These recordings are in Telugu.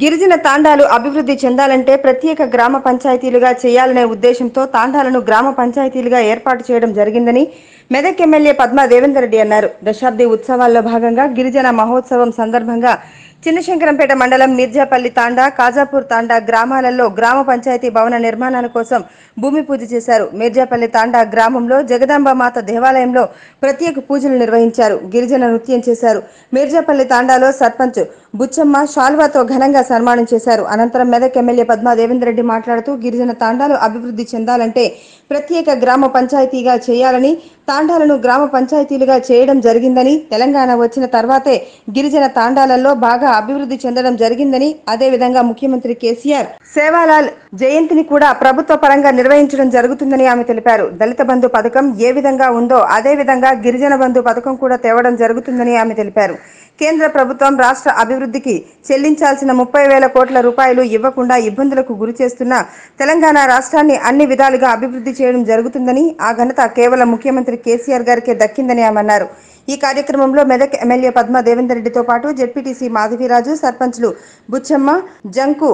గిరిజన తాండాలు అభివృద్ధి చెందాలంటే ప్రత్యేక గ్రామ పంచాయతీలుగా చేయాలనే ఉద్దేశంతో తాండాలను గ్రామ పంచాయతీలుగా ఏర్పాటు చేయడం జరిగిందని మెదక్ ఎమ్మెల్యే పద్మా దేవేందర్ రెడ్డి అన్నారు. దశాబ్ది ఉత్సవాల్లో భాగంగా గిరిజన మహోత్సవం సందర్భంగా చిన్నశంకరంపేట మండలం మిర్జాపల్లి తాండా కాజాపూర్ తాండా గ్రామాలలో గ్రామ పంచాయతీ భవన నిర్మాణాల కోసం భూమి పూజ చేశారు. మిర్జాపల్లి తాండా గ్రామంలో జగదాంబ మాత దేవాలయంలో ప్రత్యేక పూజలు నిర్వహించారు. గిరిజన నృత్యం చేశారు. మిర్జాపల్లి తాండాలో సర్పంచ్ బుచ్చమ్మ షాల్వాతో ఘనంగా సన్మానం చేశారు. అనంతరం మెదక్ ఎమ్మెల్యే పద్మా రెడ్డి మాట్లాడుతూ గిరిజన తాండాలు అభివృద్ధి చెందాలంటే ప్రత్యేక గ్రామ పంచాయతీగా చేయాలని తాండాలను గ్రామ పంచాయతీలుగా చేయడం జరిగిందని తెలంగాణ వచ్చిన తర్వాతే గిరిజన తాండాలలో బాగా అభివృద్ధి చెందడం జరిగిందని అదేవిధంగా ముఖ్యమంత్రి కేసీఆర్ సేవాలాల్ జయంతిని కూడా ప్రభుత్వ పరంగా నిర్వహించడం జరుగుతుందని ఆమె తెలిపారు. దళిత బంధు పథకం ఏ విధంగా ఉందో అదే విధంగా గిరిజన బంధు పథకం కూడా తేవడం జరుగుతుందని ఆమె తెలిపారు. కేంద్ర ప్రభుత్వం రాష్ట్ర అభివృద్ధికి చెల్లించాల్సిన ముప్పై వేల కోట్ల రూపాయలు ఇవ్వకుండా ఇబ్బందులకు గురి చేస్తున్న తెలంగాణ రాష్ట్రాన్ని అన్ని విధాలుగా అభివృద్ధి చేయడం జరుగుతుందని ఆ ఘనత కేవలం ముఖ్యమంత్రి కేసీఆర్ గారికే దక్కిందని ఆమె అన్నారు. ఈ కార్యక్రమంలో మెదక్ ఎమ్మెల్యే పద్మ దేవేందర్ రెడ్డితో పాటు జెడ్పీటీసీ మాధవిరాజు సర్పంచ్లు బుచ్చమ్మ జంకు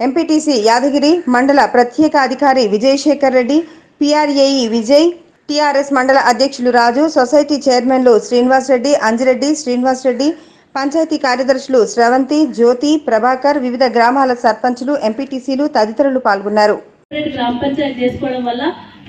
ఎంపీటీసీ యాదగిరి మండల ప్రత్యేక అధికారి Vijayashekar Reddy PR AE Vijay TRS మండల అధ్యక్షులు రాజు సొసైటీ చైర్మన్లు శ్రీనివాసరెడ్డి అంజిరెడ్డి శ్రీనివాసరెడ్డి పంచాయతీ కార్యదర్శులు శ్రవంతి జ్యోతి ప్రభాకర్ వివిధ గ్రామాల సర్పంచులు ఎంపీటీసీలు తదితరులు పాల్గొన్నారు. గ్రామ పంచాయతీ చేసుకోవడం వల్ల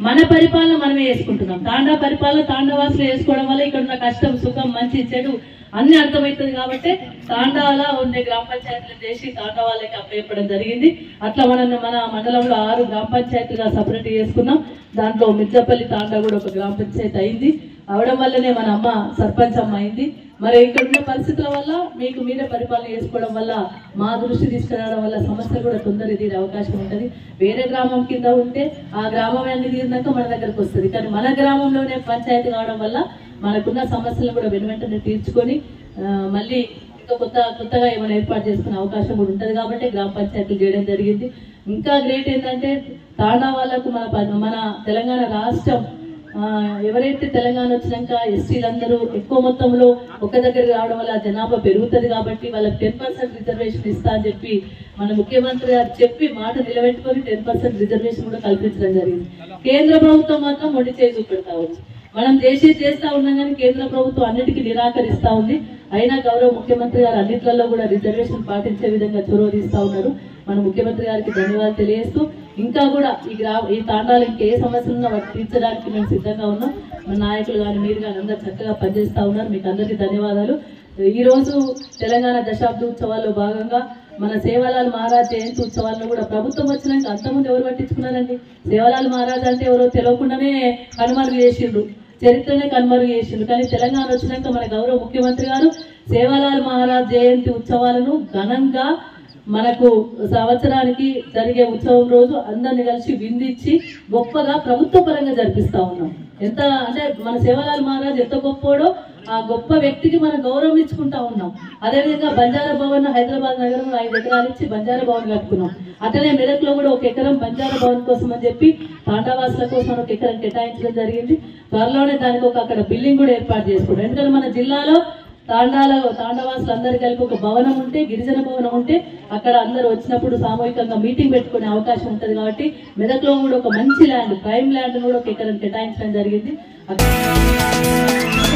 మన పరిపాలన మనమే చేసుకుంటున్నాం. తాండా పరిపాలన తాండవాసులు చేసుకోవడం వల్ల ఇక్కడ ఉన్న కష్టం సుఖం మంచి చెడు అన్ని అర్థమవుతుంది కాబట్టి తాండాల ఉండే గ్రామ పంచాయతీలు చేసి తాండా వాళ్ళకి అప్పయపడం జరిగింది. అట్లా మనం మన మండలంలో ఆరు గ్రామ పంచాయతీగా సపరేట్ చేసుకున్నాం. దాంట్లో మిర్జపల్లి తాండా కూడా ఒక గ్రామ పంచాయతీ అయింది. అవడం వల్లనే మన అమ్మ సర్పంచ్ అమ్మ అయింది. మరి ఇక్కడ ఉన్న పరిస్థితుల వల్ల మీకు మీరే పరిపాలన చేసుకోవడం వల్ల మా దృష్టి తీసుకురావడం వల్ల సమస్యలు కూడా తొందర తీరే అవకాశం ఉంటుంది. వేరే గ్రామం కింద ఉంటే ఆ గ్రామం అన్ని తీరినాక మన దగ్గరకు వస్తుంది. కానీ మన గ్రామంలోనే పంచాయతీ కావడం వల్ల మనకున్న సమస్యలను కూడా వెనువెంటనే తీర్చుకొని మళ్ళీ ఇంకా కొత్త కొత్తగా ఏమైనా ఏర్పాటు చేసుకునే అవకాశం కూడా ఉంటుంది కాబట్టి గ్రామ పంచాయతీలు చేయడం జరిగింది. ఇంకా గ్రేట్ ఏంటంటే తాండా వాళ్ళకు మన మన తెలంగాణ రాష్ట్రం ఎవరైతే తెలంగాణ వచ్చినాక ఎస్టీలందరూ ఎక్కువ మొత్తంలో ఒక దగ్గర రావడం వల్ల జనాభా పెరుగుతుంది కాబట్టి వాళ్ళకి టెన్ పర్సెంట్ రిజర్వేషన్ ఇస్తా అని చెప్పి మన ముఖ్యమంత్రి గారు చెప్పి మాట నిలబెట్టుకొని టెన్ పర్సెంట్ రిజర్వేషన్ కూడా కల్పించడం జరిగింది. కేంద్ర ప్రభుత్వం మాత్రం మొండి చేయి చూపెడతా మనం చేసి చేస్తా ఉన్నాం కానీ కేంద్ర ప్రభుత్వం అన్నిటికీ నిరాకరిస్తా ఉంది. అయినా గౌరవ ముఖ్యమంత్రి గారు అన్నిట్లలో కూడా రిజర్వేషన్ పాటించే విధంగా చొరవ తీస్తా ఉన్నారు. మన ముఖ్యమంత్రి గారికి ధన్యవాదాలు తెలియజేస్తూ ఇంకా కూడా ఈ గ్రామ ఈ తాండాలు ఇంకే సమస్యలు ఉన్నా తీర్చడానికి మేము సిద్ధంగా ఉన్నాం. మన నాయకులు కానీ మీరు కానీ అందరు చక్కగా పనిచేస్తూ ఉన్నారు. మీకు అందరికీ ధన్యవాదాలు. ఈరోజు తెలంగాణ దశాబ్ది ఉత్సవాల్లో భాగంగా మన సేవలాల్ మహారాజ్ జయంతి ఉత్సవాలను కూడా ప్రభుత్వం వచ్చినాక అంతకుముందు ఎవరు పట్టించుకున్నారండి? సేవలాల్ మహారాజ్ అంటే ఎవరో తెలియకుండానే కనుమరుగు చేసిండ్రు. చరిత్రనే కనుమరుగు చేసిండ్రు. కానీ తెలంగాణ వచ్చినాక మన గౌరవ ముఖ్యమంత్రి గారు సేవలాల్ మహారాజ్ జయంతి ఉత్సవాలను ఘనంగా మనకు సంవత్సరానికి జరిగే ఉత్సవం రోజు అందరిని కలిసి విందిచ్చి గొప్పగా ప్రభుత్వ పరంగా జరిపిస్తా ఉన్నాం. ఎంత అంటే మన సేవలాల్ మహారాజ్ ఎంత గొప్పోడో ఆ గొప్ప వ్యక్తికి మనం గౌరవం ఇచ్చుకుంటా ఉన్నాం. అదేవిధంగా బంజారా భవన్ హైదరాబాద్ నగరంలో ఐదు ఎకరాలు ఇచ్చి బంజారా భవన్ కట్టుకున్నాం. అట్లనే మెదక్లో కూడా ఒక ఎకరం బంజారా భవన్ కోసం అని చెప్పి తాండావాసుల కోసం ఒక ఎకరం కేటాయించడం జరిగింది. త్వరలోనే దానికి ఒక అక్కడ బిల్డింగ్ కూడా ఏర్పాటు చేసుకున్నాం ఎందుకంటే మన జిల్లాలో తాండాల తాండవాసులు అందరు కలిపి ఒక భవనం ఉంటే గిరిజన భవనం ఉంటే అక్కడ అందరూ వచ్చినప్పుడు సామూహికంగా మీటింగ్ పెట్టుకునే అవకాశం ఉంటుంది కాబట్టి మెదక్లో కూడా ఒక మంచి ల్యాండ్ ప్రైమ్ ల్యాండ్ కూడా ఒక ఎకరం కేటాయించడం జరిగింది. అక్కడ